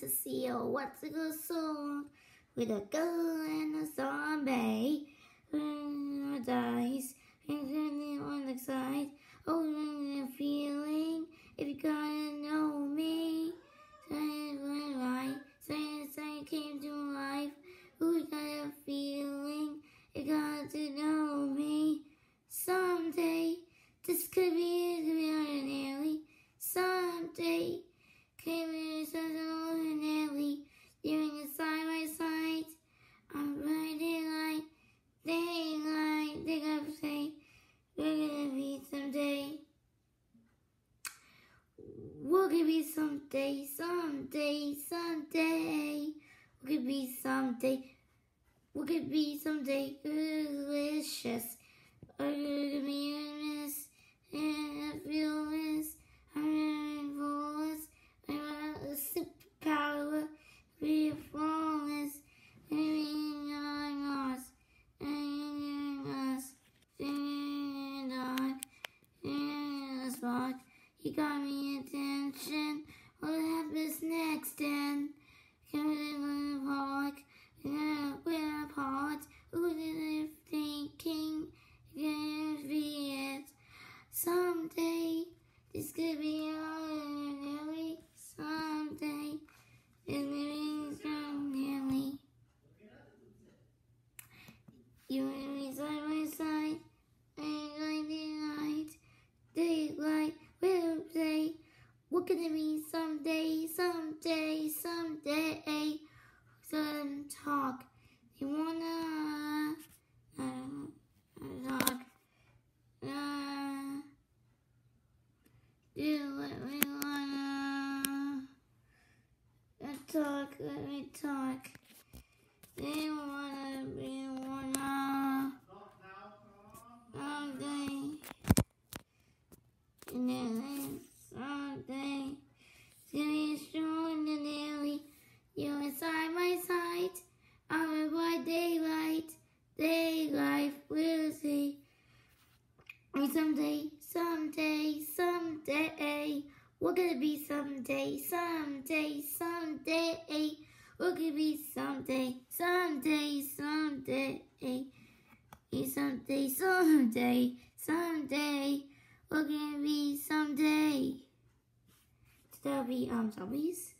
to see a what's a good song with a girl and a zombie. When dies, and on the side, oh, the feeling. If you gotta know me, say when I say say came to life. Who got a feeling? You got to know We're gonna be someday, someday, someday. We're gonna be someday. We're gonna be someday. I'm gonna be a got me attention. What happens next then? Can we live in park? Yeah, we're apart. Who did I thinking? Can't be it. Someday, this could be ordinary. Someday, this could be ordinary. You and me side by side, and like daylight, daylight will say, could it someday, someday, someday? Some talk. You wanna uh, talk? Uh, do what we wanna talk. Let me talk. They wanna be wanna someday. And then someday, it's gonna be extraordinary. You and side by side, I'm by daylight, daylight will see. And someday, someday, someday, we're gonna be someday, someday, someday. We're gonna be someday, someday, someday. Someday, someday, someday. We're gonna be someday. That'll be um zombies.